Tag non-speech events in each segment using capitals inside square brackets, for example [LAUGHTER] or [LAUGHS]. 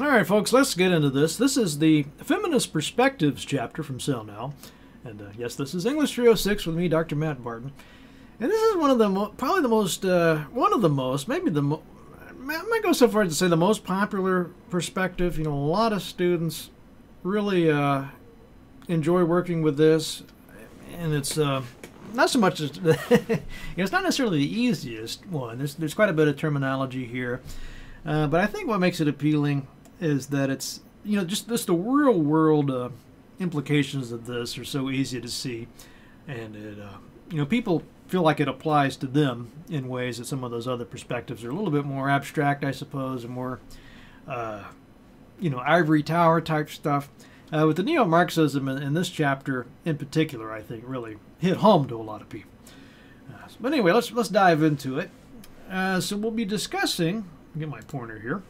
All right, folks, let's get into this. This is the Feminist Perspectives chapter from Sellnow. And uh, yes, this is English 306 with me, Dr. Matt Barton. And this is one of the probably the most, uh, one of the most, maybe the mo- I might go so far as to say the most popular perspective. You know, a lot of students really uh, enjoy working with this, and it's uh, not so much as [LAUGHS] it's not necessarily the easiest one. There's there's quite a bit of terminology here, uh, but I think what makes it appealing is that it's you know just just the real world uh, implications of this are so easy to see, and it uh, you know people feel like it applies to them in ways that some of those other perspectives are a little bit more abstract, I suppose, and more uh, you know ivory tower type stuff. Uh, with the neo-Marxism in, in, this chapter in particular, I think really hit home to a lot of people. Uh, but anyway, let's let's dive into it. Uh, so we'll be discussing. Get my pointer here.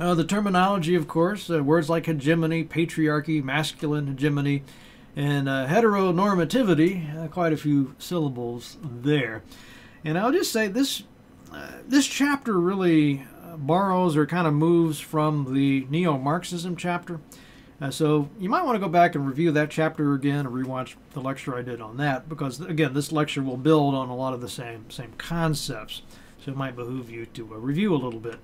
Uh, the terminology, of course, uh, words like hegemony, patriarchy, masculine hegemony, and uh, heteronormativity. quite a few syllables there. And I'll just say this: this chapter really borrows or kind of moves from the neo-Marxism chapter. Uh, so you might want to go back and review that chapter again or rewatch the lecture I did on that because again this lecture will build on a lot of the same same concepts. So it might behoove you to uh, review a little bit.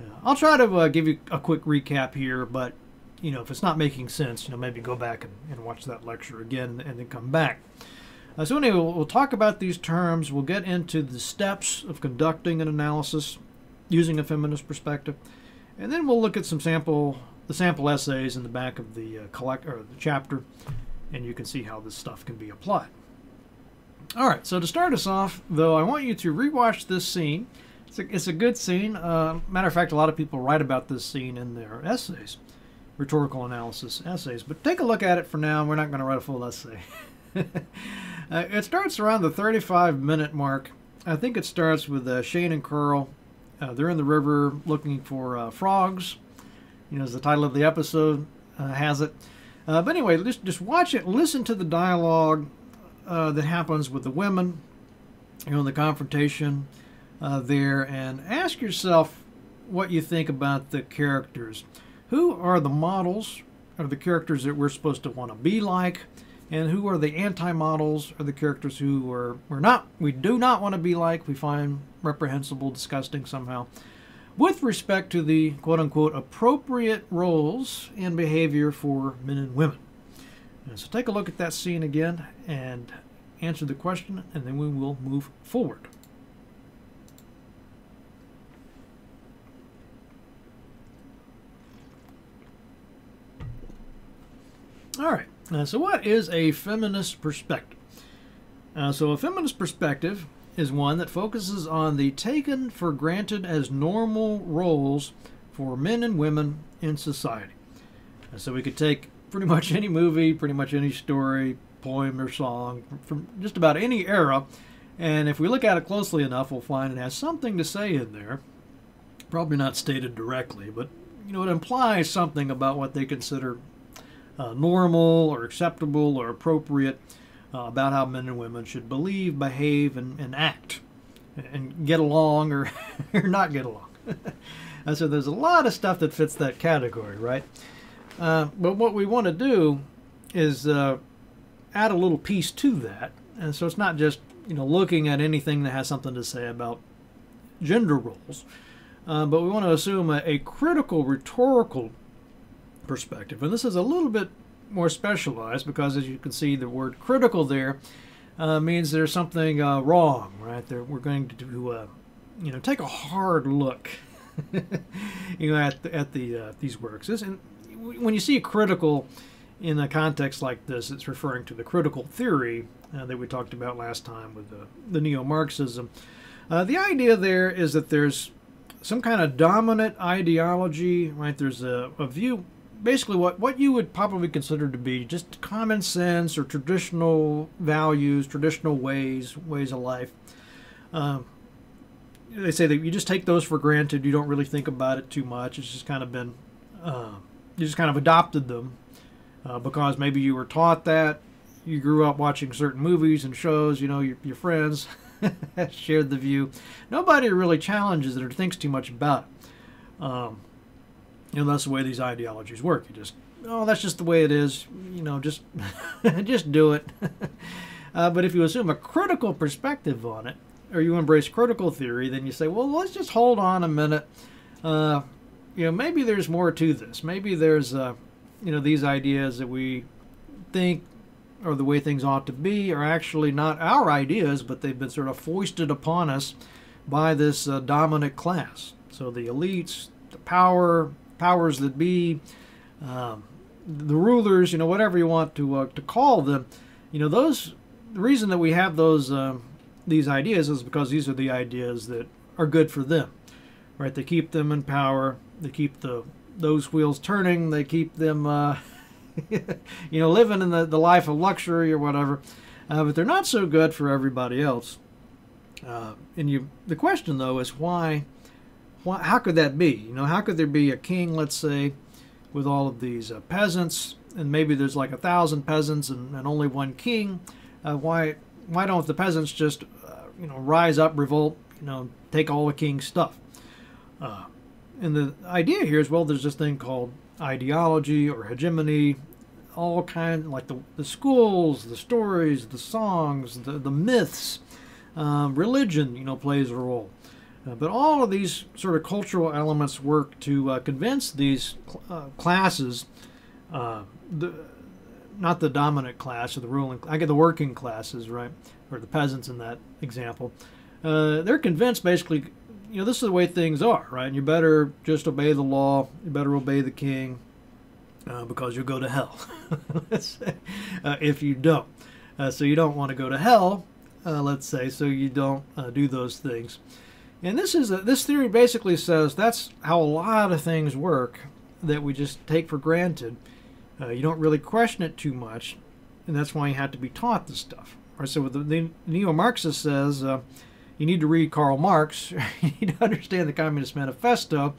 Uh, I'll try to uh, give you a quick recap here, but you know if it's not making sense, you know maybe go back and, and watch that lecture again and then come back. Uh, so anyway, we'll, we'll talk about these terms. We'll get into the steps of conducting an analysis using a feminist perspective, and then we'll look at some sample the sample essays in the back of the uh, collect or the chapter, and you can see how this stuff can be applied. All right, so to start us off, though, I want you to rewatch this scene. It's a, it's a good scene. Uh, matter of fact, a lot of people write about this scene in their essays, rhetorical analysis essays. But take a look at it for now. We're not going to write a full essay. [LAUGHS] uh, it starts around the 35 minute mark. I think it starts with uh, Shane and Carl. Uh, they're in the river looking for uh, frogs you know, as the title of the episode uh, has it. But anyway, just just watch it, listen to the dialogue that happens with the women, you know, the confrontation uh, there, and ask yourself what you think about the characters. Who are the models or the characters that we're supposed to want to be like? and who are the anti-models or the characters who are we're not we do not want to be like we find reprehensible disgusting somehow with respect to the quote unquote appropriate roles and behavior for men and women. And so take a look at that scene again and answer the question, and then we will move forward. All right, uh, so what is a feminist perspective? Uh, so, a feminist perspective is one that focuses on the taken for granted as normal roles for men and women in society. And so we could take pretty much any movie, pretty much any story, poem, or song from just about any era, and if we look at it closely enough, we'll find it has something to say in there. Probably not stated directly, but you know it implies something about what they consider uh, normal or acceptable or appropriate uh, about how men and women should believe, behave, and, and act, and get along or, [LAUGHS] or not get along. [LAUGHS] and so there's a lot of stuff that fits that category, right? Uh, but what we want to do is uh, add a little piece to that. And so it's not just you know looking at anything that has something to say about gender roles, uh, but we want to assume a, a critical rhetorical perspective. And this is a little bit more specialized because, as you can see, the word critical there uh, means there's something uh, wrong, right? There, we're going to do, uh, you know, take a hard look, [LAUGHS] you know, at the, at the uh, these works. This, and when you see critical in a context like this, it's referring to the critical theory uh, that we talked about last time with the, the neo-Marxism. The idea there is that there's some kind of dominant ideology, right? There's a, a view basically what, what you would probably consider to be just common sense or traditional values, traditional ways, ways of life. Um, they say that you just take those for granted. You don't really think about it too much. It's just kind of been, uh, you just kind of adopted them uh, because maybe you were taught that. You grew up watching certain movies and shows. You know, your, your friends [LAUGHS] shared the view. Nobody really challenges it or thinks too much about it. Um, You know, that's the way these ideologies work. You just, oh, that's just the way it is. You know, just, [LAUGHS] just do it. [LAUGHS] uh, but if you assume a critical perspective on it, or you embrace critical theory, then you say, well, let's just hold on a minute. Uh, you know, maybe there's more to this. Maybe there's, uh, you know, these ideas that we think or the way things ought to be are actually not our ideas, but they've been sort of foisted upon us by this uh, dominant class. So the elites, the power, powers that be, um, the rulers, you know, whatever you want to uh, to call them, you know, those. The reason that we have those uh, these ideas is because these are the ideas that are good for them, right? They keep them in power. They keep the those wheels turning. They keep them. Uh, [LAUGHS] you know, living in the, the life of luxury or whatever. Uh, but they're not so good for everybody else. Uh, and you, the question though is why, why? How could that be? You know, how could there be a king, let's say, with all of these uh, peasants, and maybe there's like a thousand peasants and, and only one king? Uh, why? Why don't the peasants just, uh, you know, rise up, revolt, you know, take all the king's stuff? Uh, and the idea here is, well, there's this thing called ideology or hegemony, all kind like the, the schools, the stories, the songs, the, the myths, um, religion, you know, plays a role. Uh, but all of these sort of cultural elements work to uh, convince these cl- uh, classes, uh, the, not the dominant class or the ruling, I get the working classes, right, or the peasants in that example. Uh, they're convinced basically you know, this is the way things are, right? And you better just obey the law. You better obey the king because you'll go to hell [LAUGHS] if you don't. So you don't want to go to hell, let's say, so you don't do those things. And this is a, this theory basically says that's how a lot of things work that we just take for granted. Uh, you don't really question it too much, and that's why you have to be taught this stuff. Right? So the, the neo-Marxist says you need to read Karl Marx. [LAUGHS] you need to understand the Communist Manifesto,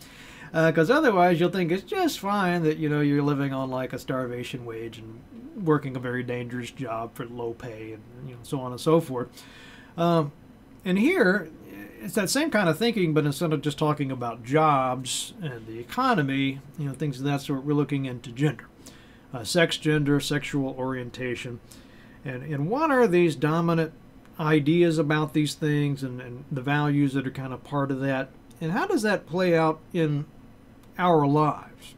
because uh, otherwise you'll think it's just fine that you know you're living on like a starvation wage and working a very dangerous job for low pay and you know so on and so forth. Um, and here it's that same kind of thinking, but instead of just talking about jobs and the economy, you know things of that sort, we're looking into gender, uh, sex, gender, sexual orientation, and and what are these dominant ideas about these things and, and the values that are kind of part of that. And how does that play out in our lives?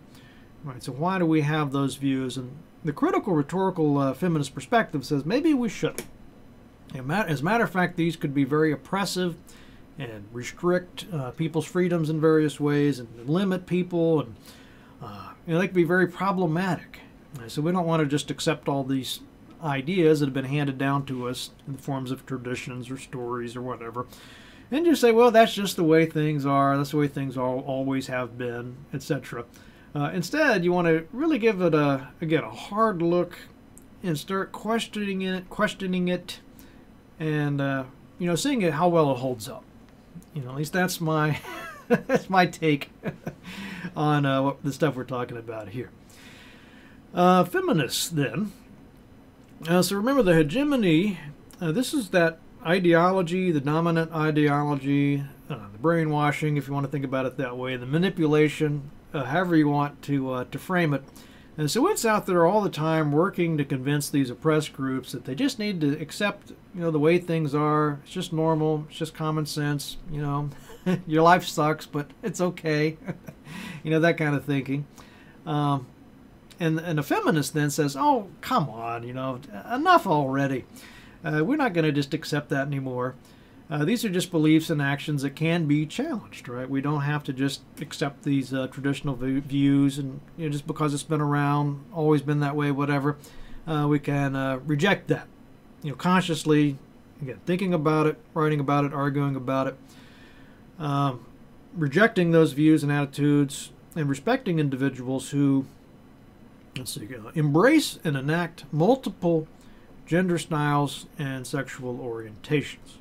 Right. So why do we have those views? And the critical rhetorical uh, feminist perspective says maybe we should. As a matter of fact, these could be very oppressive and restrict uh, people's freedoms in various ways and limit people, and uh, you know, they can be very problematic. So we don't want to just accept all these ideas that have been handed down to us in the forms of traditions or stories or whatever. And just say, well, that's just the way things are, that's the way things all, always have been, etc. Uh, instead, you want to really give it a again a hard look and start questioning it, questioning it, and uh, you know, seeing it how well it holds up. You know, at least that's my [LAUGHS] that's my take [LAUGHS] on uh, what, the stuff we're talking about here. Uh, feminists, then, uh, so remember the hegemony, uh, this is that ideology, the dominant ideology, uh, the brainwashing, if you want to think about it that way, the manipulation, uh, however you want to, to frame it. And so it's out there all the time working to convince these oppressed groups that they just need to accept, you know, the way things are. It's just normal. It's just common sense. You know, [LAUGHS] your life sucks, but it's okay. [LAUGHS] you know, that kind of thinking. Um, and, and a feminist then says, oh, come on, you know, enough already. Uh, we're not going to just accept that anymore. Uh, these are just beliefs and actions that can be challenged, right? We don't have to just accept these uh, traditional v- views and you know, just because it's been around, always been that way, whatever, uh, we can uh, reject that. You know, consciously, again, thinking about it, writing about it, arguing about it, um, rejecting those views and attitudes, and respecting individuals who let's see, embrace and enact multiple gender styles and sexual orientations.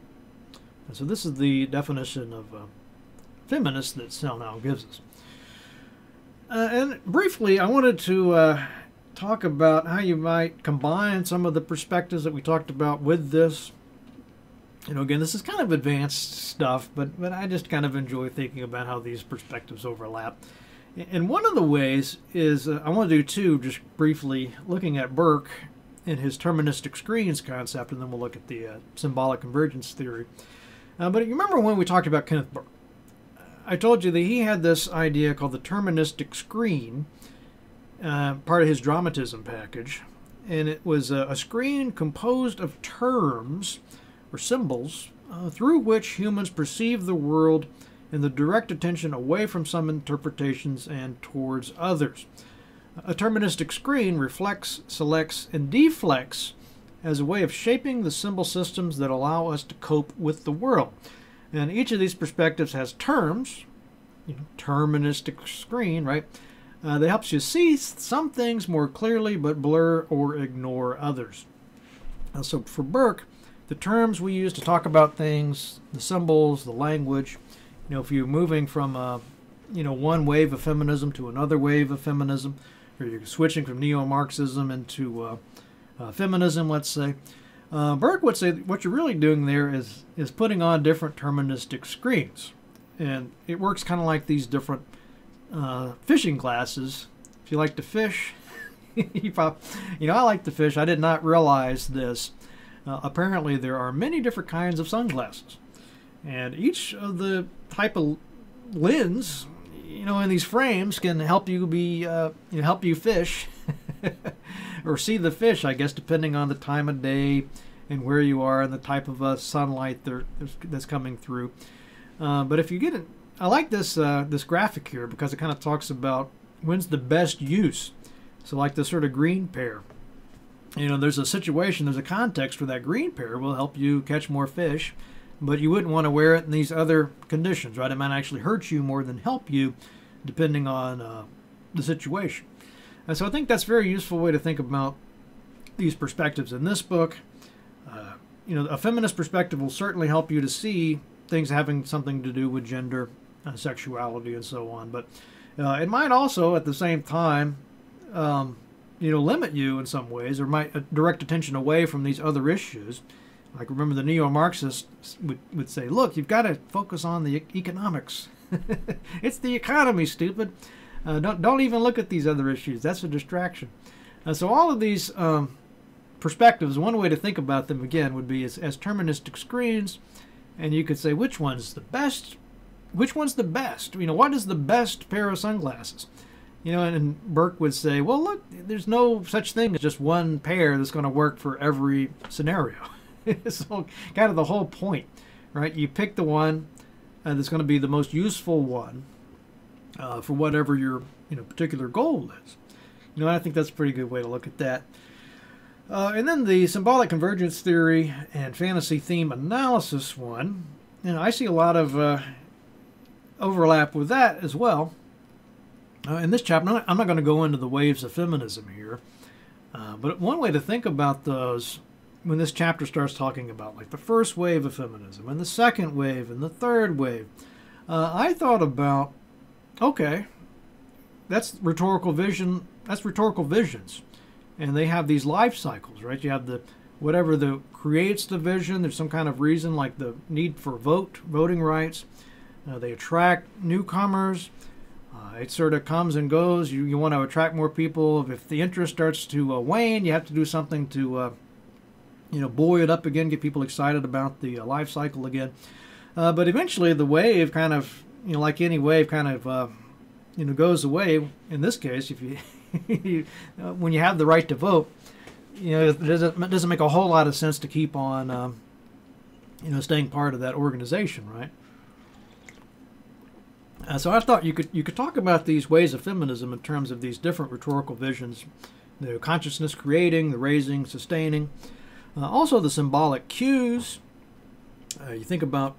And so this is the definition of uh, feminist that Sellnow gives us. Uh, and briefly, I wanted to uh, talk about how you might combine some of the perspectives that we talked about with this. You know, again, this is kind of advanced stuff, but but I just kind of enjoy thinking about how these perspectives overlap And one of the ways is uh, I want to do two, just briefly looking at Burke and his terministic screens concept, and then we'll look at the uh, symbolic convergence theory. Uh, but you remember when we talked about Kenneth Burke? I told you that he had this idea called the terministic screen, uh, part of his dramatism package, and it was a, a screen composed of terms or symbols uh, through which humans perceive the world and the direct attention away from some interpretations and towards others. A terministic screen reflects, selects, and deflects as a way of shaping the symbol systems that allow us to cope with the world. And each of these perspectives has terms, you know, terministic screen, right? Uh, that helps you see some things more clearly but blur or ignore others. Uh, so for Burke, the terms we use to talk about things, the symbols, the language, you know, if you're moving from, uh, you know, one wave of feminism to another wave of feminism, or you're switching from neo-Marxism into uh, feminism, let's say, uh, would say what you're really doing there is is putting on different terministic screens, and it works kind of like these different uh, fishing glasses. If you like to fish, [LAUGHS] you, probably, you know I like to fish. I did not realize this. Uh, apparently, there are many different kinds of sunglasses, and each of the type of lens, you know, in these frames can help you be uh, you know, help you fish. [LAUGHS] [LAUGHS] or see the fish, I guess, depending on the time of day and where you are and the type of uh, sunlight that's coming through. Uh, but if you get it, I like this uh, this graphic here because it kind of talks about when's the best use. So like this sort of green pair. You know, there's a situation, there's a context where that green pair will help you catch more fish, but you wouldn't want to wear it in these other conditions, right? It might actually hurt you more than help you, depending on uh, the situation. And so I think that's a very useful way to think about these perspectives in this book. Uh, you know, a feminist perspective will certainly help you to see things having something to do with gender, and sexuality, and so on. But uh, it might also, at the same time, um, you know, limit you in some ways, or might uh, direct attention away from these other issues. Like remember, the neo-Marxists would, would say, "Look, you've got to focus on the economics. [LAUGHS] it's the economy, stupid." Uh, don't don't even look at these other issues. That's a distraction. Uh, so all of these um, perspectives, one way to think about them again would be as, as terministic screens, and you could say which one's the best. Which one's the best? You know, what is the best pair of sunglasses? You know, and, and Burke would say, well, look, there's no such thing as just one pair that's going to work for every scenario. [LAUGHS] so, kind of the whole point, right? You pick the one uh, that's going to be the most useful one uh, for whatever your you know particular goal is. You know, I think that's a pretty good way to look at that. Uh, and then the symbolic convergence theory and fantasy theme analysis one. You know, I see a lot of uh, overlap with that as well. Uh, in this chapter, I'm not, not going to go into the waves of feminism here, uh, but one way to think about those when this chapter starts talking about like the first wave of feminism and the second wave and the third wave, uh, I thought about Okay. That's rhetorical vision. That's rhetorical visions. And they have these life cycles, right? You have the whatever the creates the vision. There's some kind of reason like the need for vote, voting rights. Uh, they attract newcomers. Uh, it sort of comes and goes. You, you want to attract more people. If the interest starts to uh, wane, you have to do something to, uh, you know, buoy it up again, get people excited about the uh, life cycle again. Uh, but eventually, the wave kind of you know, like any wave, kind of uh, you know goes away. In this case, if [LAUGHS] you uh, when you have the right to vote, you know, it doesn't it doesn't make a whole lot of sense to keep on um, you know staying part of that organization, right? Uh, so I thought you could you could talk about these ways of feminism in terms of these different rhetorical visions, the consciousness creating, the raising, sustaining, uh, also the symbolic cues. Uh, you think about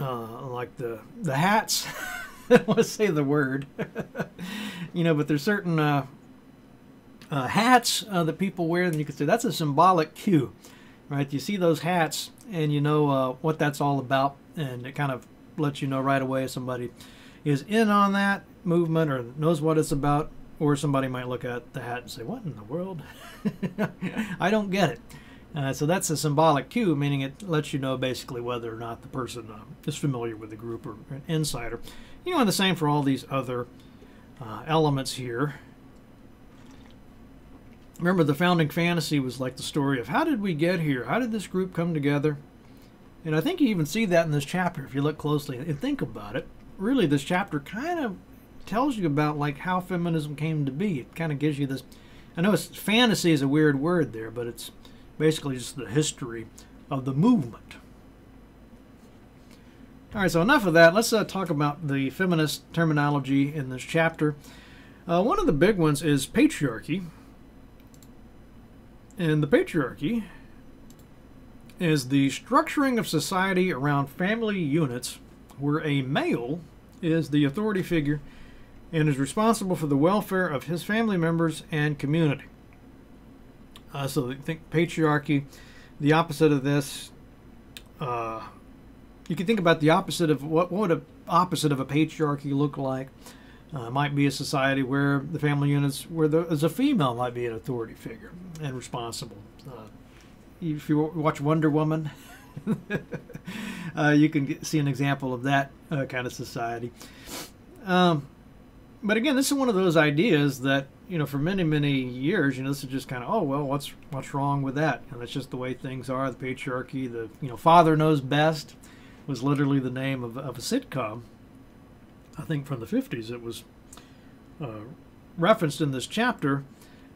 uh, like the the hats. [LAUGHS] I want to say the word, [LAUGHS] you know, but there's certain uh, uh, hats uh, that people wear, and you could say that's a symbolic cue, right? You see those hats, and you know uh, what that's all about, and it kind of lets you know right away if somebody is in on that movement or knows what it's about, or somebody might look at the hat and say, "What in the world? [LAUGHS] I don't get it." Uh, so that's a symbolic cue, meaning it lets you know basically whether or not the person uh, is familiar with the group or an insider. You know, and the same for all these other uh, elements here. Remember, the founding fantasy was like the story of how did we get here? How did this group come together? And I think you even see that in this chapter if you look closely and think about it. Really, this chapter kind of tells you about like how feminism came to be. It kind of gives you this. I know it's, fantasy is a weird word there, but it's basically just the history of the movement. All right, so enough of that. Let's uh, talk about the feminist terminology in this chapter. Uh, one of the big ones is patriarchy. And the patriarchy is the structuring of society around family units where a male is the authority figure and is responsible for the welfare of his family members and community. Uh, so think patriarchy, the opposite of this. Uh, you can think about the opposite of what, what would a opposite of a patriarchy look like. Uh, might be a society where the family units, where there's a female, might be an authority figure and responsible. Uh, if you watch Wonder Woman, [LAUGHS] uh, you can get, see an example of that uh, kind of society. Um, but again, this is one of those ideas that you know for many many years, you know, this is just kind of oh well, what's what's wrong with that? And that's just the way things are. The patriarchy, the you know, father knows best, was literally the name of, of a sitcom. I think from the 50s it was uh, referenced in this chapter.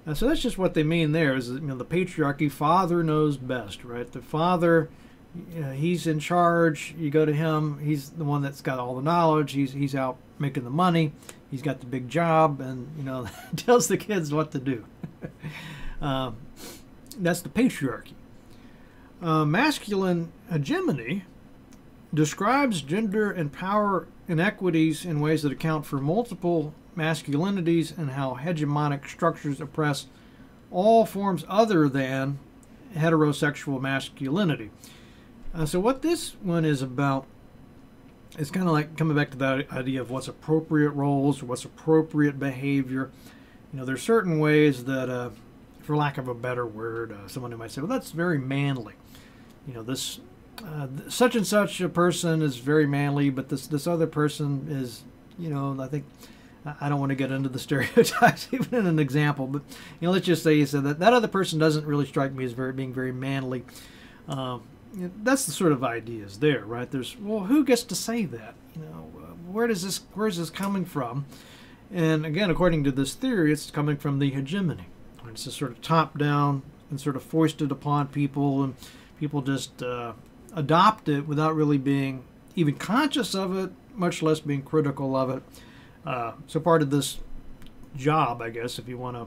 Uh, so that's just what they mean there is you know the patriarchy father knows best right the father uh, he's in charge you go to him he's the one that's got all the knowledge he's he's out making the money he's got the big job and you know [LAUGHS] tells the kids what to do [LAUGHS] um, that's the patriarchy uh, masculine hegemony describes gender and power inequities in ways that account for multiple masculinities and how hegemonic structures oppress all forms other than heterosexual masculinity. Uh, so, what this one is about is kind of like coming back to that idea of what's appropriate roles or what's appropriate behavior. You know, there's certain ways that, uh, for lack of a better word, uh, someone who might say, well, that's very manly. You know, this uh, such and such a person is very manly, but this this other person is, you know, I think I don't want to get into the [LAUGHS] stereotypes, even in an example, but you know, let's just say you said that that other person doesn't really strike me as very being very manly. Um, that's the sort of ideas there, right? There's well, who gets to say that? You know, where does this where is this coming from? And again, according to this theory, it's coming from the hegemony. It's just sort of top down and sort of foisted upon people, and people just uh, adopt it without really being even conscious of it, much less being critical of it. Uh, so part of this job, I guess, if you want to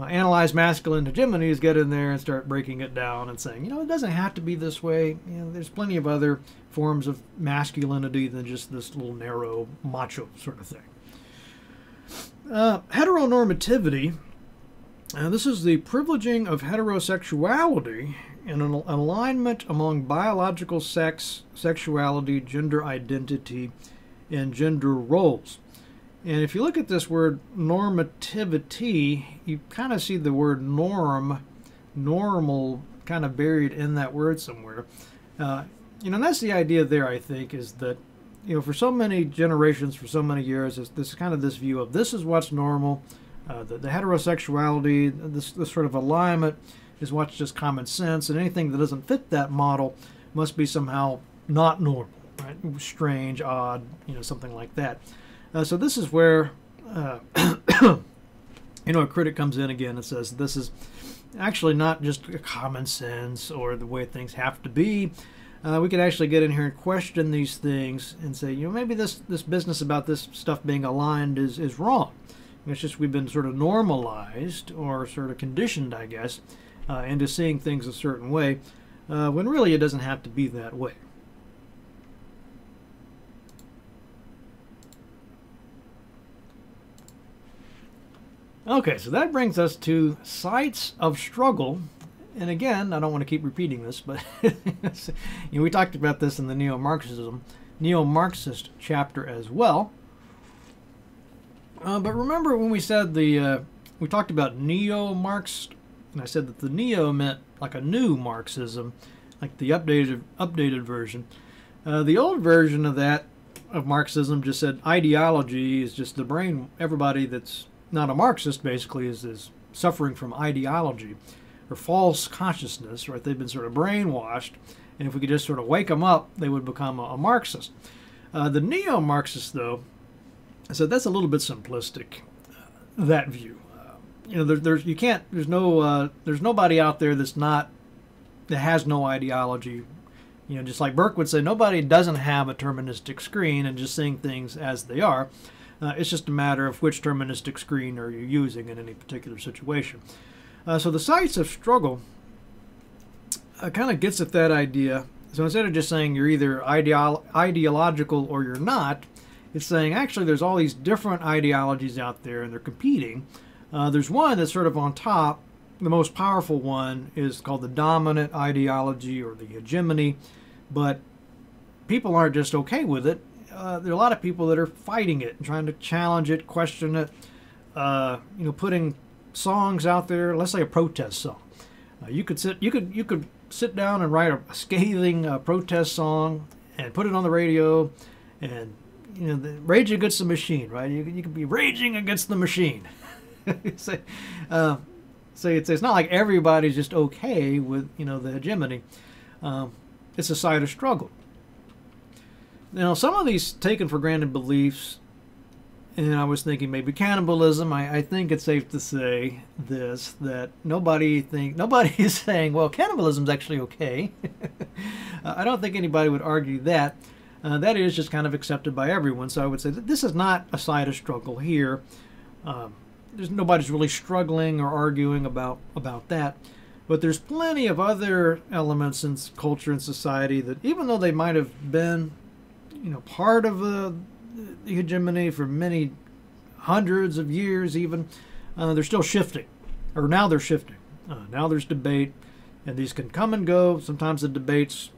analyze masculine hegemony, is get in there and start breaking it down and saying, you know, it doesn't have to be this way. You know, there's plenty of other forms of masculinity than just this little narrow macho sort of thing. Uh, heteronormativity. Uh, this is the privileging of heterosexuality and an alignment among biological sex, sexuality, gender identity, and gender roles. And if you look at this word normativity, you kind of see the word norm, normal, kind of buried in that word somewhere. Uh, you know, that's the idea there, I think, is that, you know, for so many generations, for so many years, it's this kind of this view of this is what's normal, uh, the, the heterosexuality, this, this sort of alignment is what's just common sense, and anything that doesn't fit that model must be somehow not normal, right? Strange, odd, you know, something like that. Uh, so this is where, uh, [COUGHS] you know, a critic comes in again and says this is actually not just common sense or the way things have to be. Uh, we could actually get in here and question these things and say, you know, maybe this this business about this stuff being aligned is is wrong. It's just we've been sort of normalized or sort of conditioned, I guess, uh, into seeing things a certain way, uh, when really it doesn't have to be that way. Okay, so that brings us to sites of struggle. And again, I don't want to keep repeating this, but [LAUGHS] you know, we talked about this in the neo-Marxism, neo-Marxist chapter as well. Uh, but remember when we said the uh, we talked about neo-Marxist and I said that the neo meant like a new Marxism, like the updated updated version. Uh, the old version of that of Marxism just said ideology is just the brain. Everybody that's not a Marxist basically is, is suffering from ideology or false consciousness, right? They've been sort of brainwashed, and if we could just sort of wake them up, they would become a, a Marxist. Uh, the neo Marxist, though, said that's a little bit simplistic, uh, that view. Uh, you know, there, there's you can't, there's no, uh, there's nobody out there that's not, that has no ideology you know, just like Burke would say, nobody doesn't have a deterministic screen and just seeing things as they are. Uh, it's just a matter of which deterministic screen are you using in any particular situation. Uh, so the sites of struggle uh, kind of gets at that idea. So instead of just saying you're either ideolo- ideological or you're not, it's saying actually there's all these different ideologies out there and they're competing. Uh, there's one that's sort of on top the most powerful one is called the dominant ideology or the hegemony, but people aren't just okay with it. Uh, there are a lot of people that are fighting it and trying to challenge it, question it. Uh, you know, putting songs out there. Let's say a protest song. Uh, you could sit. You could. You could sit down and write a scathing uh, protest song and put it on the radio, and you know, the, rage against the machine, right? You, you could be raging against the machine. [LAUGHS] say, uh, so it's, it's not like everybody's just okay with you know the hegemony. Um, it's a site of struggle. Now, some of these taken for granted beliefs, and I was thinking maybe cannibalism. I, I think it's safe to say this that nobody think [LAUGHS] nobody is saying well cannibalism is actually okay. [LAUGHS] I don't think anybody would argue that. Uh, that is just kind of accepted by everyone. So I would say that this is not a site of struggle here. Um, there's nobody's really struggling or arguing about about that. But there's plenty of other elements in culture and society that, even though they might have been, you know, part of the, the hegemony for many hundreds of years, even, uh, they're still shifting, or now they're shifting. Uh, now there's debate, and these can come and go. Sometimes the debates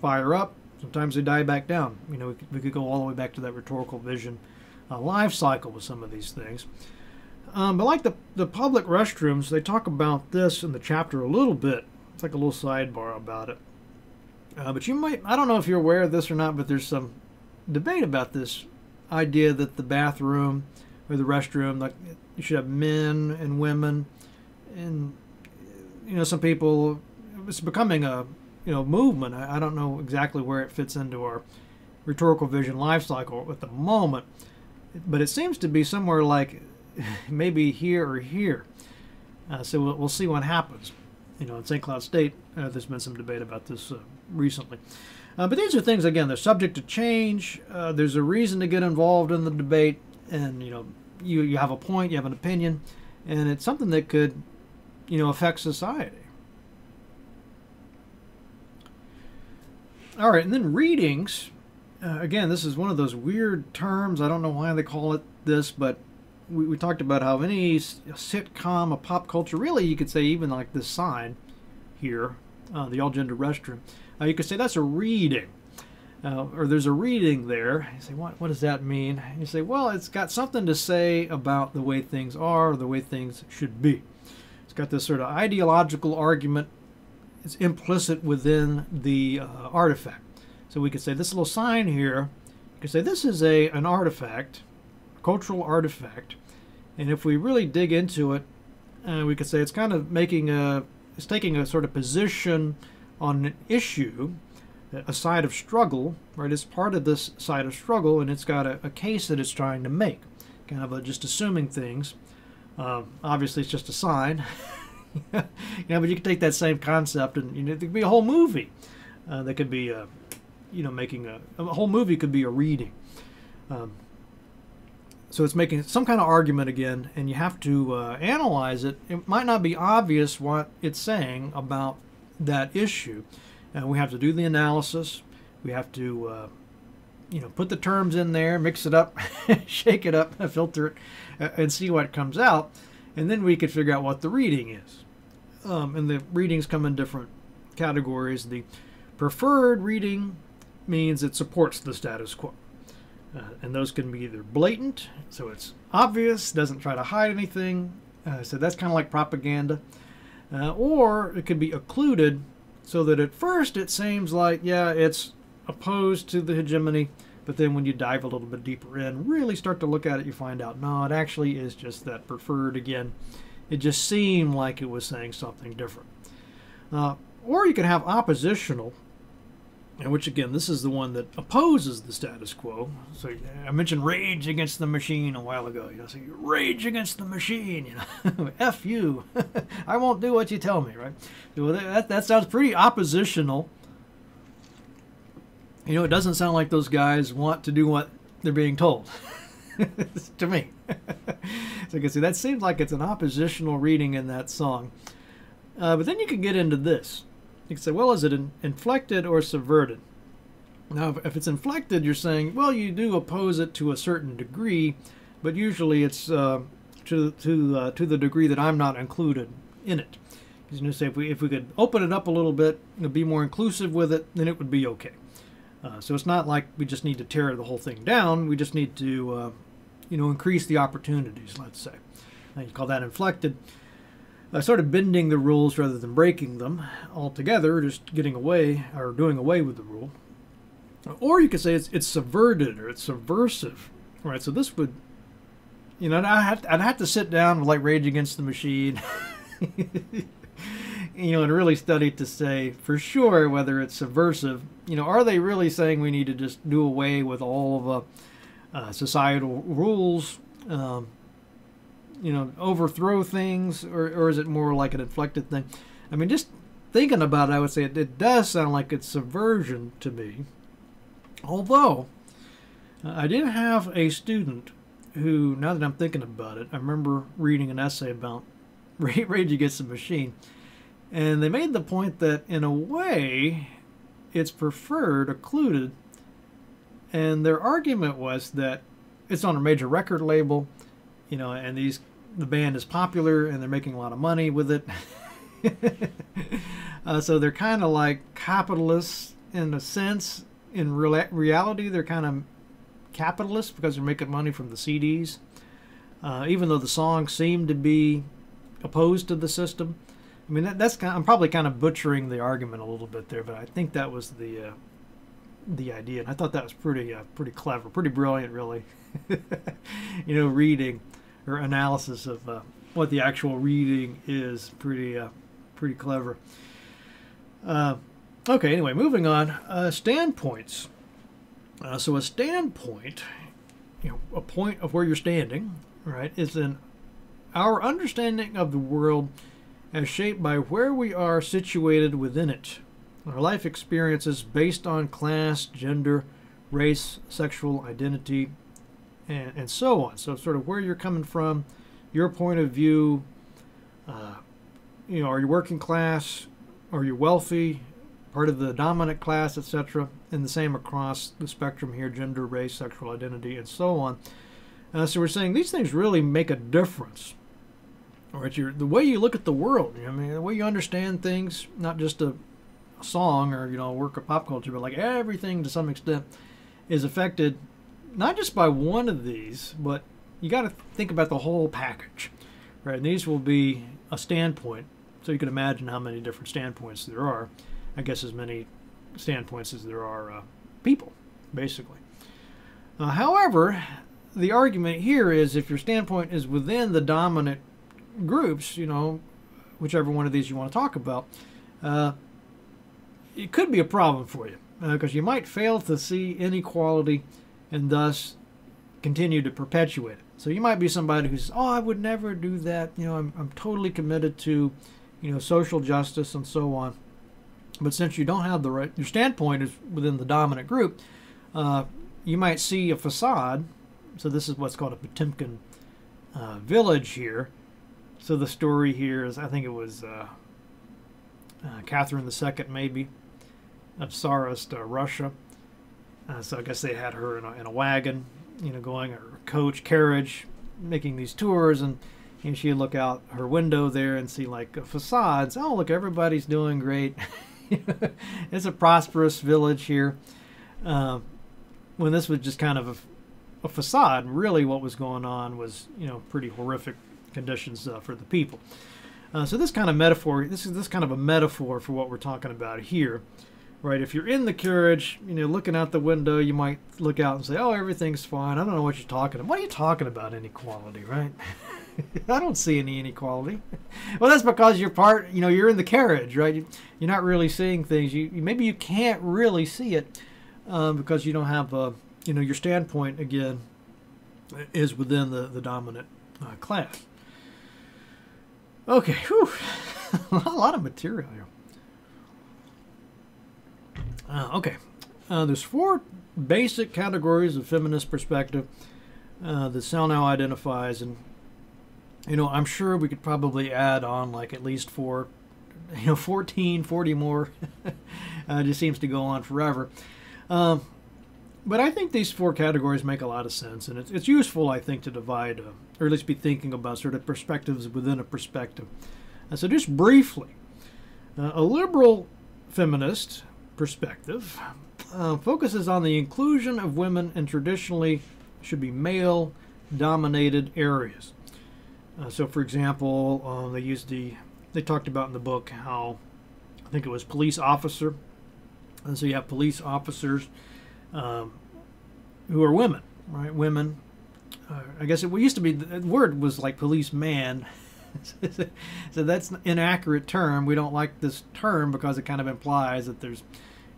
fire up, sometimes they die back down. You know, we could, we could go all the way back to that rhetorical vision uh, life cycle with some of these things. Um, but like the, the public restrooms, they talk about this in the chapter a little bit. It's like a little sidebar about it. Uh, but you might, I don't know if you're aware of this or not, but there's some debate about this idea that the bathroom or the restroom, like you should have men and women. And, you know, some people, it's becoming a, you know, movement. I, I don't know exactly where it fits into our rhetorical vision life cycle at the moment. But it seems to be somewhere like [LAUGHS] maybe here or here. Uh, so we'll, we'll, see what happens. You know, in St. Cloud State, uh, there's been some debate about this uh, recently. Uh, but these are things, again, they're subject to change. Uh, there's a reason to get involved in the debate. And, you know, you, you have a point, you have an opinion, and it's something that could, you know, affect society. All right, and then readings. Uh, again, this is one of those weird terms. I don't know why they call it this, but we, we talked about how any sitcom, a pop culture, really you could say even like this sign here, uh, the all gender restroom, uh, you could say that's a reading. Uh, or there's a reading there. You say, what, what does that mean? You say, well, it's got something to say about the way things are, or the way things should be. It's got this sort of ideological argument. It's implicit within the uh, artifact. So we could say this little sign here. You could say this is a an artifact a cultural artifact. And if we really dig into it, uh, we could say it's kind of making a, it's taking a sort of position on an issue, a site of struggle, right? It's part of this site of struggle, and it's got a, a case that it's trying to make, kind of a, just assuming things. Uh, obviously, it's just a sign. [LAUGHS] you know, but you could take that same concept, and you know, there could be a whole movie uh, that could be, uh, you know, making a, a whole movie could be a reading. Um, so it's making some kind of argument again, and you have to uh, analyze it. It might not be obvious what it's saying about that issue, and we have to do the analysis. We have to, uh, you know, put the terms in there, mix it up, [LAUGHS] shake it up, [LAUGHS] filter it, uh, and see what comes out, and then we could figure out what the reading is. Um, and the readings come in different categories. The preferred reading means it supports the status quo. Uh, and those can be either blatant, so it's obvious, doesn't try to hide anything, uh, so that's kind of like propaganda, uh, or it could be occluded, so that at first it seems like, yeah, it's opposed to the hegemony, But then when you dive a little bit deeper in, really start to look at it, you find out no, it actually is just that preferred again. It just seemed like it was saying something different. Uh, or you can have oppositional, and which again, this is the one that opposes the status quo. So I mentioned rage against the machine a while ago. You know, so rage against the machine. You know, [LAUGHS] f you. [LAUGHS] I won't do what you tell me. Right? So that that sounds pretty oppositional. You know, it doesn't sound like those guys want to do what they're being told. [LAUGHS] to me. so you can see that seems like it's an oppositional reading in that song. Uh, but then you can get into this. You can say, well, is it inflected or subverted? Now, if it's inflected, you're saying, well, you do oppose it to a certain degree, but usually it's uh, to to uh, to the degree that I'm not included in it. You know, say if we if we could open it up a little bit, and be more inclusive with it, then it would be okay. Uh, so it's not like we just need to tear the whole thing down. We just need to, uh, you know, increase the opportunities. Let's say, and you call that inflected uh, sort of bending the rules rather than breaking them altogether, just getting away or doing away with the rule. Or you could say it's, it's subverted or it's subversive, right? So this would, you know, I'd have, I'd have to sit down with like Rage Against the Machine, [LAUGHS] you know, and really study to say for sure whether it's subversive. You know, are they really saying we need to just do away with all of uh, uh, societal rules? Um, you know, overthrow things, or, or is it more like an inflected thing? I mean, just thinking about it, I would say it, it does sound like it's subversion to me. Although, uh, I did have a student who, now that I'm thinking about it, I remember reading an essay about [LAUGHS] Rage Against the Machine, and they made the point that in a way, it's preferred, occluded, and their argument was that it's on a major record label you know, and these the band is popular and they're making a lot of money with it. [LAUGHS] uh, so they're kind of like capitalists in a sense. In re- reality, they're kind of capitalists because they're making money from the CDs. Uh, even though the songs seem to be opposed to the system. I mean, that, that's kind of, I'm probably kind of butchering the argument a little bit there, but I think that was the uh, the idea, and I thought that was pretty uh, pretty clever, pretty brilliant, really. [LAUGHS] you know, reading or analysis of uh, what the actual reading is pretty uh, pretty clever. Uh, okay, anyway, moving on. Uh, standpoints. Uh, so a standpoint, you know, a point of where you're standing, right, is in our understanding of the world as shaped by where we are situated within it. Our life experiences based on class, gender, race, sexual identity, and, and so on. So, sort of where you're coming from, your point of view. Uh, you know, are you working class? Are you wealthy? Part of the dominant class, etc. And the same across the spectrum here: gender, race, sexual identity, and so on. Uh, so we're saying these things really make a difference. Right, your the way you look at the world. I mean, the way you understand things, not just a, song or you know a work of pop culture, but like everything to some extent is affected not just by one of these, but you got to think about the whole package, right? And these will be a standpoint, so you can imagine how many different standpoints there are. I guess as many standpoints as there are uh, people, basically. Uh, however, the argument here is if your standpoint is within the dominant groups, you know, whichever one of these you want to talk about, uh, it could be a problem for you because uh, you might fail to see inequality and thus continue to perpetuate it. So you might be somebody who says, "Oh, I would never do that. You know, I'm I'm totally committed to, you know, social justice and so on." But since you don't have the right, your standpoint is within the dominant group. Uh, you might see a facade. So this is what's called a Potemkin uh, village here. So the story here is, I think it was uh, uh Catherine II, maybe, of Tsarist uh, Russia uh, so I guess they had her in a, in a wagon, you know, going or coach carriage, making these tours, and you know, she'd look out her window there and see like facades. Oh, look, everybody's doing great. [LAUGHS] it's a prosperous village here. Uh, when this was just kind of a, a, facade, really what was going on was, you know, pretty horrific conditions uh, for the people. Uh, so this kind of metaphor, this is this kind of a metaphor for what we're talking about here. Right? If you're in the carriage, you know, looking out the window, you might look out and say, "Oh, everything's fine." I don't know what you're talking about. What are you talking about? Inequality, right? [LAUGHS] I don't see any inequality. [LAUGHS] well, that's because you're part. You know, you're in the carriage, right? You, are not really seeing things. You, maybe you can't really see it um, because you don't have a. You know, your standpoint again is within the the dominant uh, class. Okay, [LAUGHS] a lot of material here. Uh, okay, uh, there's four basic categories of feminist perspective uh, that Sellnow identifies, and you know, I'm sure we could probably add on like at least four, [LAUGHS] you know, 14, 40 more. [LAUGHS] uh, it just seems to go on forever. Um, but I think these four categories make a lot of sense, and it's, it's useful, I think, to divide, uh, or at least be thinking about sort of perspectives within a perspective. Uh, so, just briefly, uh, a liberal feminist perspective uh, focuses on the inclusion of women in traditionally should be male dominated areas. Uh, so, for example, uh, they used the they talked about in the book how I think it was police officer, and so you have police officers um, who are women, right? Women. Uh, I guess it used to be the word was like policeman. [LAUGHS] so that's an inaccurate term. We don't like this term because it kind of implies that there's,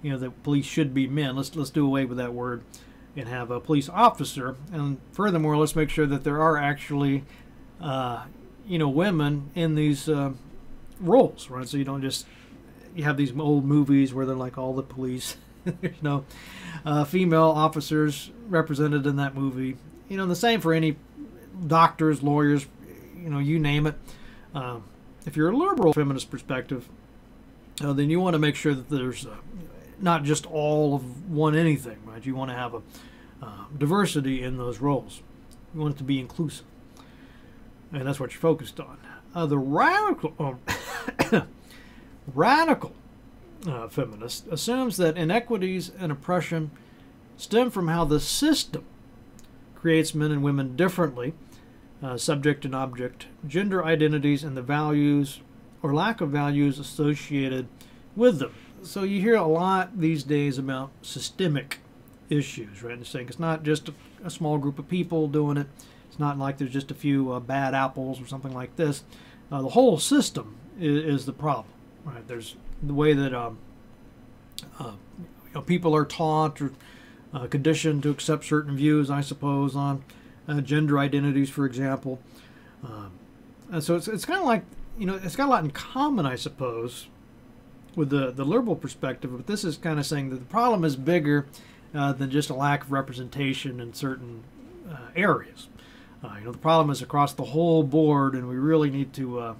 you know, that police should be men. Let's let's do away with that word and have a police officer. And furthermore, let's make sure that there are actually uh, you know, women in these uh, roles, right? So you don't just you have these old movies where they're like all the police. [LAUGHS] There's no uh, female officers represented in that movie. You know, the same for any doctors, lawyers, you know, you name it. Um, if you're a liberal feminist perspective, uh, then you want to make sure that there's uh, not just all of one anything, right? You want to have a uh, diversity in those roles. You want it to be inclusive and that's what you're focused on. Uh, the radical, uh, [COUGHS] radical uh, feminist assumes that inequities and oppression stem from how the system creates men and women differently, uh, subject and object, gender identities, and the values or lack of values associated with them. So you hear a lot these days about systemic issues, right? And saying it's not just a, a small group of people doing it it's not like there's just a few uh, bad apples or something like this. Uh, the whole system is, is, the problem. Right? There's the way that um, uh, you know, people are taught or uh, conditioned to accept certain views, I suppose, on uh, gender identities, for example. Um, and so it's, it's kind of like, you know, it's got a lot in common, I suppose, with the, the liberal perspective, but this is kind of saying that the problem is bigger uh, than just a lack of representation in certain areas. Uh, you know, the problem is across the whole board, and we really need to uh,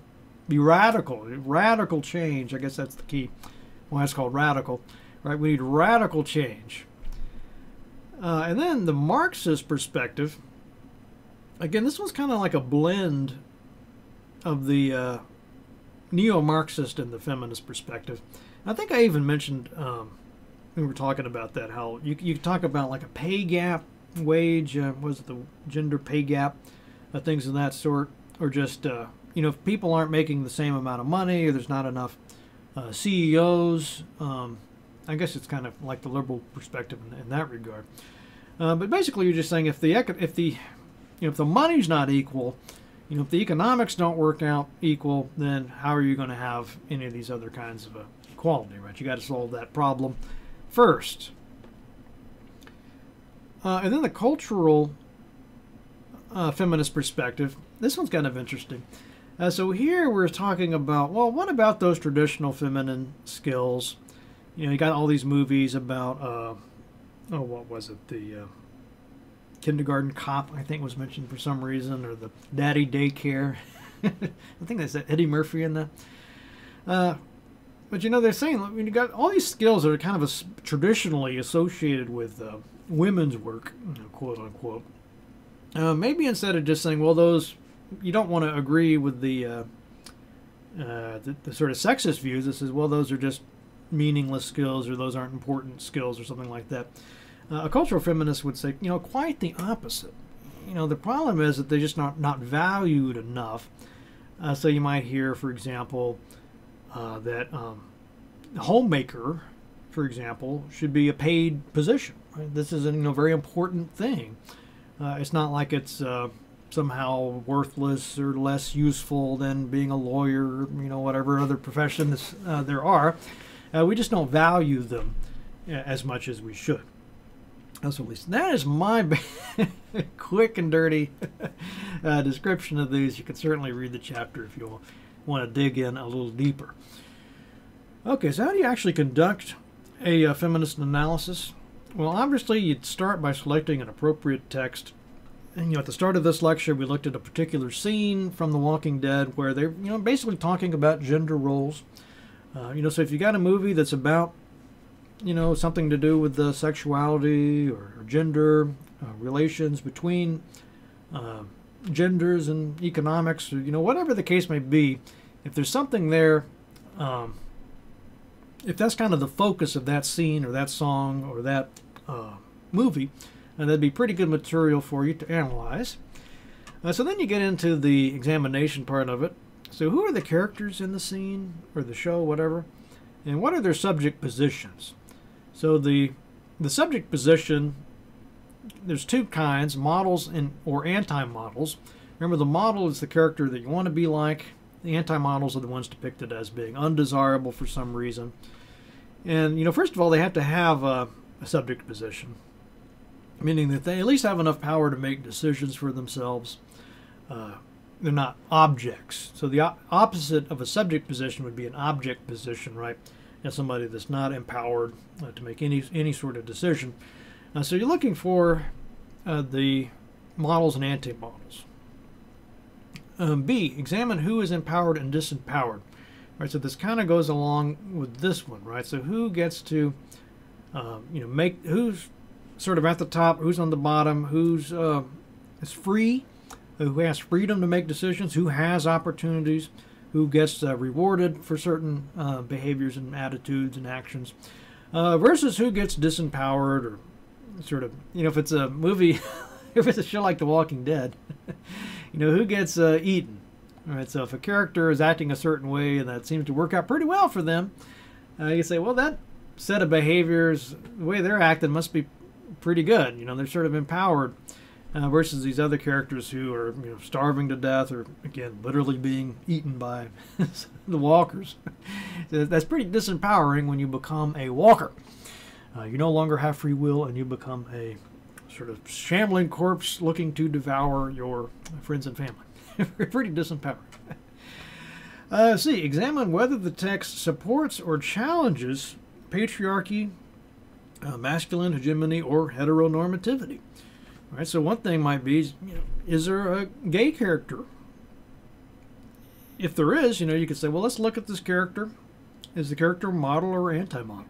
be radical. Radical change. I guess that's the key. Why it's called radical, right? We need radical change. Uh, and then the Marxist perspective. Again, this one's kind of like a blend of the uh, neo-Marxist and the feminist perspective. I think I even mentioned um, we were talking about that how you you talk about like a pay gap wage, uh, was it the gender pay gap, uh, things of that sort, or just uh, you know if people aren't making the same amount of money or there's not enough uh, CEOs. Um, I guess it's kind of like the liberal perspective in, in that regard. Uh, but basically, you're just saying if the if the you know if the money's not equal, you know if the economics don't work out equal, then how are you going to have any of these other kinds of uh, equality? Right? You got to solve that problem first. Uh, and then the cultural uh, feminist perspective. This one's kind of interesting. Uh, so here we're talking about well, what about those traditional feminine skills? You know, you got all these movies about uh, oh, what was it? The uh, kindergarten cop, I think, was mentioned for some reason, or the daddy daycare. [LAUGHS] I think that's Eddie Murphy in that. Uh, but you know, they're saying I mean, you got all these skills that are kind of a, traditionally associated with uh, women's work, quote unquote. Uh, maybe instead of just saying, well, those you don't want to agree with the, uh, uh, the, the sort of sexist views. That says, well, those are just meaningless skills, or those aren't important skills, or something like that. Uh, a cultural feminist would say, you know, quite the opposite. You know, the problem is that they're just not not valued enough. Uh, so you might hear, for example, uh, that um, homemaker for example, should be a paid position. Right? This is a you know, very important thing. Uh, it's not like it's uh, somehow worthless or less useful than being a lawyer, you know, whatever other professions uh, there are. We just don't value them as much as we should. That's at least that is my [LAUGHS] quick and dirty uh, description of these. You can certainly read the chapter if you want to dig in a little deeper. Okay, so how do you actually conduct a uh, feminist analysis? Well, obviously, you'd start by selecting an appropriate text. And, you know, at the start of this lecture, we looked at a particular scene from The Walking Dead where they're, you know, basically talking about gender roles. Uh, you know, so if you got a movie that's about, you know, something to do with the sexuality or, gender uh, relations between uh, genders and economics, or you know, whatever the case may be, if there's something there, um, if that's kind of the focus of that scene or that song or that uh, movie, and that'd be pretty good material for you to analyze. Uh, so then you get into the examination part of it. So who are the characters in the scene or the show, whatever, and what are their subject positions? So the the subject position there's two kinds, models and or anti-models. Remember the model is the character that you want to be like. The anti-models are the ones depicted as being undesirable for some reason. And you know, first of all, they have to have a, a subject position, meaning that they at least have enough power to make decisions for themselves. Uh, they're not objects. So the op- opposite of a subject position would be an object position, right? And somebody that's not empowered uh, to make any any sort of decision. Uh, so you're looking for uh, the models and anti-models. Um, B. Examine who is empowered and disempowered. Right. So this kind of goes along with this one, right? So who gets to, um, you know, make who's sort of at the top, who's on the bottom, who's uh, is free, who has freedom to make decisions, who has opportunities, who gets uh, rewarded for certain uh, behaviors and attitudes and actions, uh, versus who gets disempowered or sort of, you know, if it's a movie, [LAUGHS] if it's a show like The Walking Dead, [LAUGHS] you know, who gets uh, eaten. All right, so if a character is acting a certain way and that seems to work out pretty well for them, uh, you say, well, that set of behaviors, the way they're acting, must be pretty good. You know, they're sort of empowered. Uh, versus these other characters who are you know starving to death or again literally being eaten by [LAUGHS] the walkers. [LAUGHS] that's pretty disempowering when you become a walker. Uh, you no longer have free will and you become a sort of shambling corpse looking to devour your friends and family. [LAUGHS] pretty disempowering. Uh, see, examine whether the text supports or challenges patriarchy, uh, masculine hegemony, or heteronormativity. All right, so one thing might be, you know, is there a gay character? If there is, you know, you could say, well, let's look at this character. Is the character model or anti-model?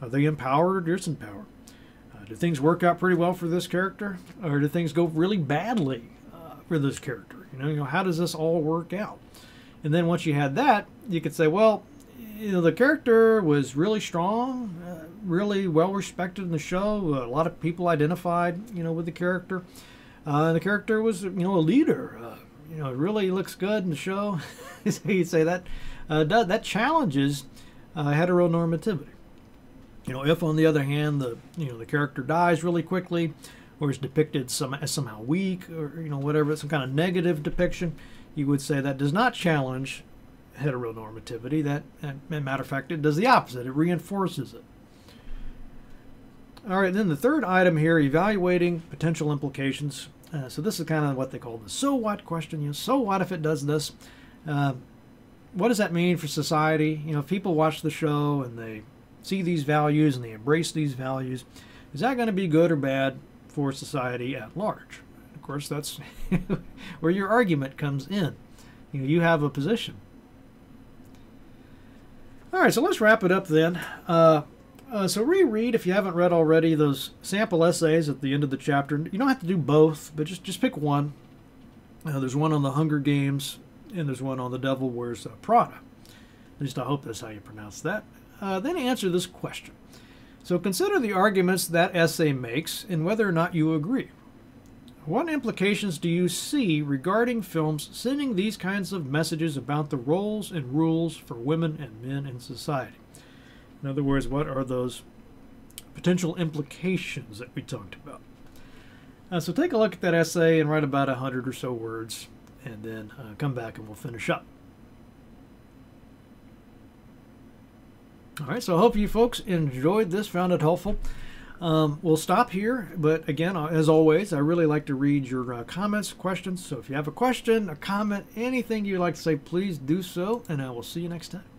Are they empowered or disempowered? Uh, do things work out pretty well for this character, or do things go really badly uh, for this character? You know, you know, how does this all work out? And then once you had that, you could say, well, you know, the character was really strong, uh, really well respected in the show. a lot of people identified, you know, with the character. Uh, the character was, you know, a leader. Uh, you know, really looks good in the show. [LAUGHS] so you'd say that uh, that, that challenges uh, heteronormativity. You know, if on the other hand the you know the character dies really quickly, or is depicted some as somehow weak, or you know whatever, some kind of negative depiction, you would say that does not challenge heteronormativity. That, matter of fact, it does the opposite. It reinforces it. All right, then the third item here, evaluating potential implications. Uh, so this is kind of what they call the so what question. You know, so what if it does this? Uh, what does that mean for society? You know, if people watch the show and they see these values and they embrace these values, is that going to be good or bad for society at large? Of course, that's [LAUGHS] where your argument comes in. You know, you have a position. All right, so let's wrap it up then. Uh, uh, so reread if you haven't read already those sample essays at the end of the chapter. You don't have to do both, but just just pick one. Uh, there's one on the Hunger Games, and there's one on the Devil Wears Prada. At least I hope that's how you pronounce that uh, then answer this question. So consider the arguments that essay makes and whether or not you agree. What implications do you see regarding films sending these kinds of messages about the roles and rules for women and men in society? In other words, what are those potential implications that we talked about? Uh, so take a look at that essay and write about a hundred or so words, and then uh, come back and we'll finish up. All right, so I hope you folks enjoyed this, found it helpful. Um, we'll stop here, but again, uh, as always, I really like to read your uh, comments, questions. So if you have a question, a comment, anything you'd like to say, please do so, and I will see you next time.